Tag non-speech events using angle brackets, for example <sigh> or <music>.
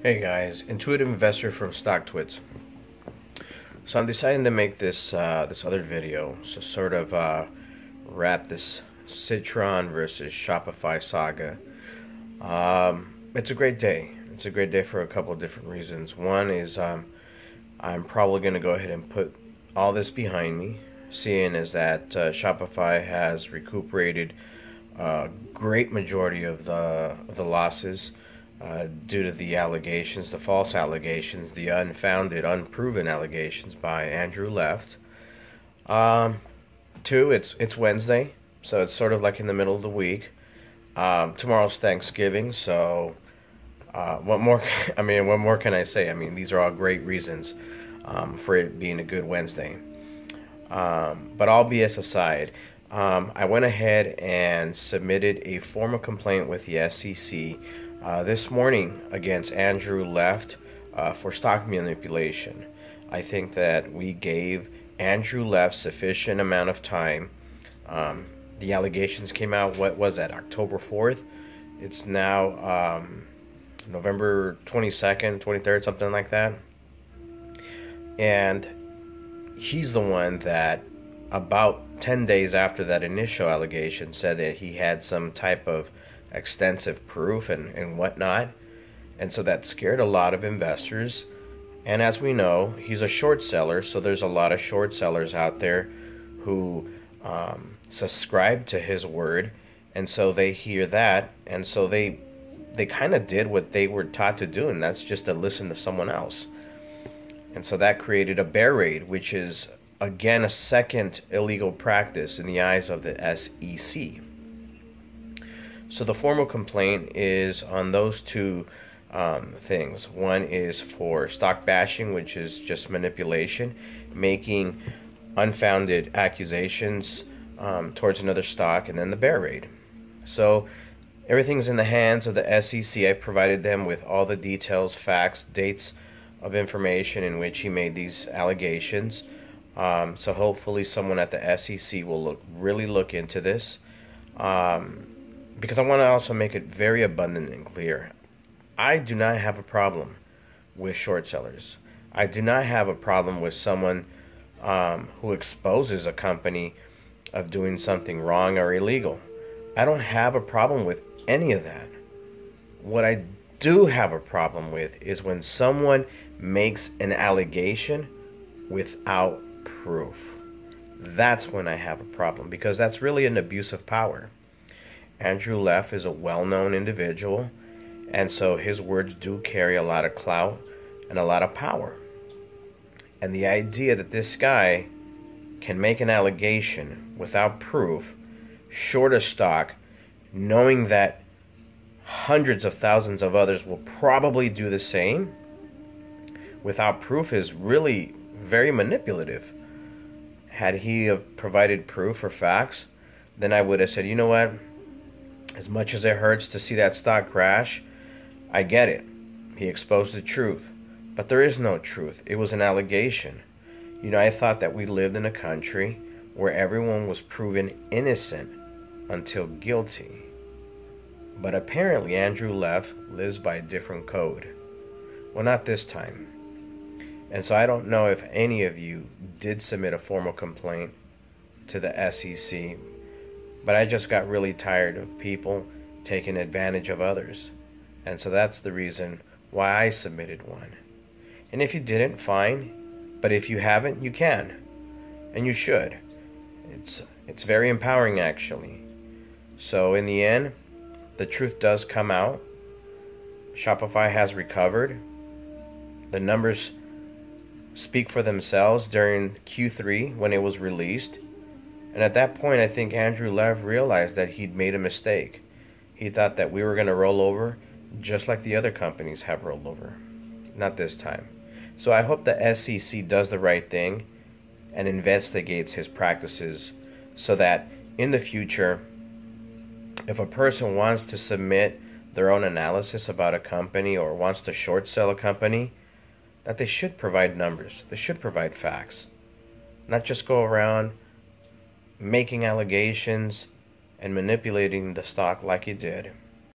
Hey guys, intuitive investor from StockTwits. So I'm deciding to make this uh, this other video, so sort of uh, wrap this Citron versus Shopify saga. Um, it's a great day. It's a great day for a couple of different reasons. One is um, I'm probably going to go ahead and put all this behind me, seeing as that uh, Shopify has recuperated a great majority of the of the losses uh, due to the allegations, the false allegations, the unfounded, unproven allegations by Andrew Left. Um, two, it's it's Wednesday, so it's sort of like in the middle of the week. Um, tomorrow's Thanksgiving, so uh, what more? <laughs> I mean, what more can I say? I mean, these are all great reasons um, for it being a good Wednesday. Um, but all BS aside, um, I went ahead and submitted a formal complaint with the SEC uh, this morning against Andrew Left uh, for stock manipulation. I think that we gave Andrew Left sufficient amount of time. Um, the allegations came out, what was that, October 4th? It's now um, November 22nd, 23rd, something like that. And he's the one that, about 10 days after that initial allegation, said that he had some type of extensive proof and, and whatnot. And so that scared a lot of investors. And as we know, he's a short seller, so there's a lot of short sellers out there who um, subscribe to his word. And so they hear that, and so they they kind of did what they were taught to do, and that's just to listen to someone else. And so that created a bear raid, which is again a second illegal practice in the eyes of the SEC. So the formal complaint is on those two um, things. One is for stock bashing, which is just manipulation, making unfounded accusations um, towards another stock, and then the bear raid. So everything's in the hands of the SEC. I provided them with all the details, facts, dates of information in which he made these allegations. Um, so hopefully someone at the SEC will look really look into this. Um, because I want to also make it very abundant and clear. I do not have a problem with short sellers. I do not have a problem with someone um, who exposes a company of doing something wrong or illegal. I don't have a problem with any of that. What I do have a problem with is when someone makes an allegation without proof. That's when I have a problem because that's really an abuse of power. Andrew Left is a well known individual, and so his words do carry a lot of clout and a lot of power. And the idea that this guy can make an allegation without proof, short of stock, knowing that hundreds of thousands of others will probably do the same without proof is really very manipulative. Had he have provided proof or facts, then I would have said, you know what? As much as it hurts to see that stock crash, I get it. He exposed the truth. But there is no truth. It was an allegation. You know, I thought that we lived in a country where everyone was proven innocent until guilty. But apparently, Andrew Left lives by a different code. Well, not this time. And so I don't know if any of you did submit a formal complaint to the SEC but I just got really tired of people taking advantage of others. And so that's the reason why I submitted one. And if you didn't, fine. But if you haven't, you can. And you should. It's it's very empowering actually. So in the end, the truth does come out. Shopify has recovered. The numbers speak for themselves during Q3 when it was released. And at that point, I think Andrew Left realized that he'd made a mistake. He thought that we were going to roll over just like the other companies have rolled over. Not this time. So I hope the SEC does the right thing and investigates his practices so that in the future, if a person wants to submit their own analysis about a company or wants to short sell a company, that they should provide numbers. They should provide facts. Not just go around making allegations and manipulating the stock like he did.